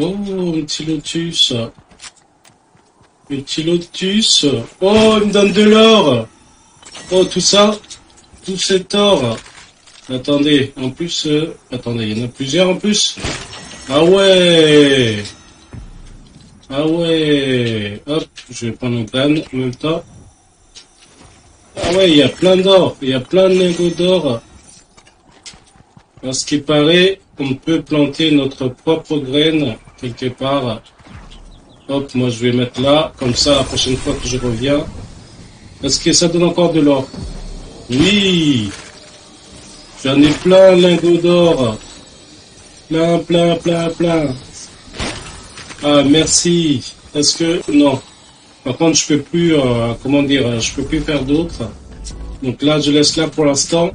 Oh, un petit lotus. Un petit lotus. Oh, il me donne de l'or. Oh, tout ça. Tout cet or. Attendez, en plus... euh, attendez, il y en a plusieurs en plus. Ah ouais Ah ouais Hop, je vais prendre un pan en même temps. Ah ouais, il y a plein d'or. Il y a plein de lingots d'or. À ce qui paraît, on peut planter notre propre graine quelque part. Hop, moi je vais mettre là, comme ça la prochaine fois que je reviens. Est-ce que ça donne encore de l'or Oui J'en ai plein lingots d'or. Plein, plein, plein, plein. Ah, merci. Est-ce que... Non. Par contre, je peux plus... euh, comment dire Je peux plus faire d'autres. Donc là, je laisse là pour l'instant.